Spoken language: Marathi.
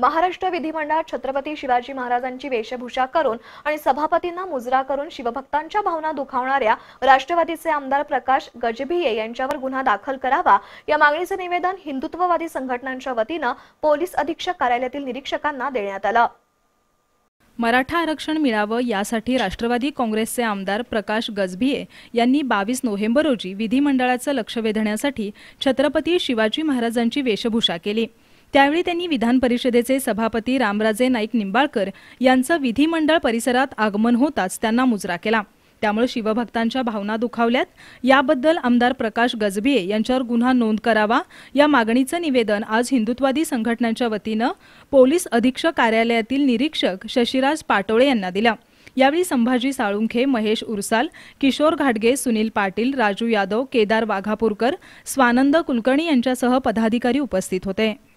महाराष्ट्र विधिमंडळात छत्रपती शिवाजी महाराजांची वेशभूषा करून आणि सभापतींना मुजरा करून शिवभक्तांच्या भावना दुखावणाऱ्या राष्ट्रवादीचे आमदार प्रकाश गजभिये यांच्यावर गुन्हा दाखल करावा या मागणीचं निवेदन हिंदुत्ववादी संघटनांच्या वतीनं पोलीस अधीक्षक कार्यालयातील निरीक्षकांना देण्यात आलं. मराठा आरक्षण मिळावं यासाठी राष्ट्रवादी काँग्रेसचे आमदार प्रकाश गजभिये यांनी बावीस नोव्हेंबर रोजी विधिमंडळाचं लक्ष वेधण्यासाठी छत्रपती शिवाजी महाराजांची वेशभूषा केली. त्यावेळी त्यांनी विधान परिषदेचे सभापती रामराजे नाईक निंबाळकर यांचं विधिमंडळ परिसरात आगमन होताच त्यांना मुजरा केला. त्यामुळे शिवभक्तांच्या भावना दुखावल्यात. याबद्दल आमदार प्रकाश गजभिये यांच्यावर गुन्हा नोंद करावा या मागणीचं निवेदन आज हिंदुत्वादी संघटनांच्या वतीनं पोलीस अधीक्षक कार्यालयातील निरीक्षक शशिराज पाटोळे यांना दिलं. यावेळी संभाजी साळुंखे महेश उरसाल किशोर घाटगे सुनील पाटील राजू यादव केदार वाघापूरकर स्वानंद कुलकर्णी यांच्यासह पदाधिकारी उपस्थित होते.